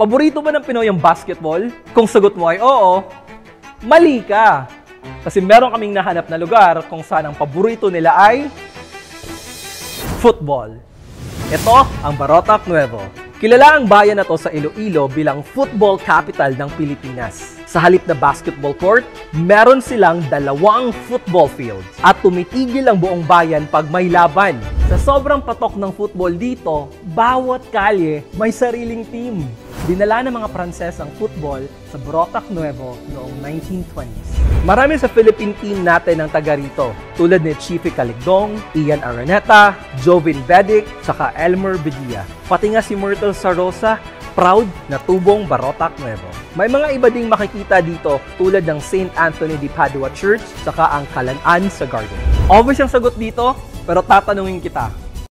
Paborito ba ng Pinoy ang basketball? Kung sagot mo ay oo, mali ka. Kasi meron kaming nahanap na lugar kung saan ang paborito nila ay football. Ito ang Barotac Nuevo. Kilala ang bayan na to sa Iloilo bilang football capital ng Pilipinas. Sa halip na basketball court, meron silang dalawang football fields at tumitigil ang buong bayan pag may laban. Sa sobrang patok ng football dito, bawat kalye may sariling team. Dinala ng mga Pranses ang football sa Barotac Nuevo noong 1920s. Marami sa Philippine team natin ang taga rito, tulad ni Chiefy Caligdong, Ian Araneta, Jovin Bedic, saka Elmer Bedia. Pati nga si Myrtle Sarosa, proud na tubong Barotac Nuevo. May mga iba ding makikita dito tulad ng St. Anthony de Padua Church, saka ang Kalanaan sa Garden. Obvious ang sagot dito, pero tatanungin kita,